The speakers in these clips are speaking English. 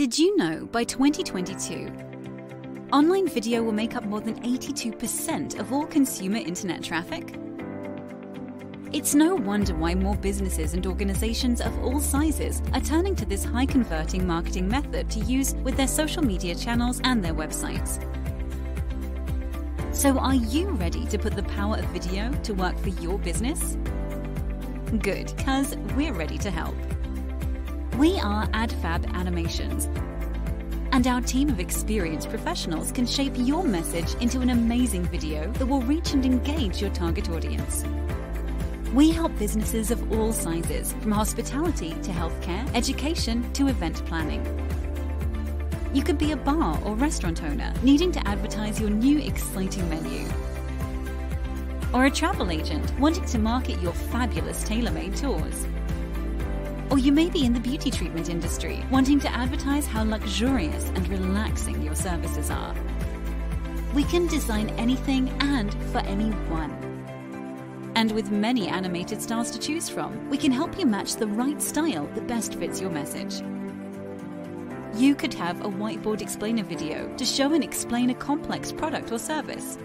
Did you know by 2022, online video will make up more than 82% of all consumer internet traffic? It's no wonder why more businesses and organizations of all sizes are turning to this high converting marketing method to use with their social media channels and their websites. So, are you ready to put the power of video to work for your business? Good, because we're ready to help. We are AdFab Animations, and our team of experienced professionals can shape your message into an amazing video that will reach and engage your target audience. We help businesses of all sizes, from hospitality to healthcare, education to event planning. You could be a bar or restaurant owner needing to advertise your new exciting menu. Or a travel agent wanting to market your fabulous tailor made tours. Or you may be in the beauty treatment industry, wanting to advertise how luxurious and relaxing your services are. We can design anything and for anyone. And with many animated styles to choose from, we can help you match the right style that best fits your message. You could have a whiteboard explainer video to show and explain a complex product or service.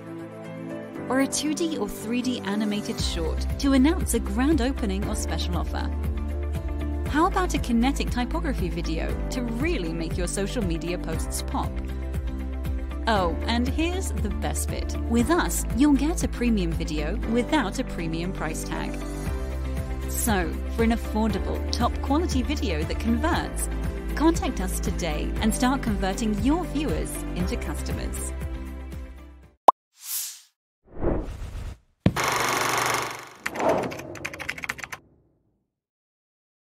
Or a 2D or 3D animated short to announce a grand opening or special offer. How about a kinetic typography video to really make your social media posts pop? Oh, and here's the best bit. With us, you'll get a premium video without a premium price tag. So, for an affordable, top quality video that converts, contact us today and start converting your viewers into customers.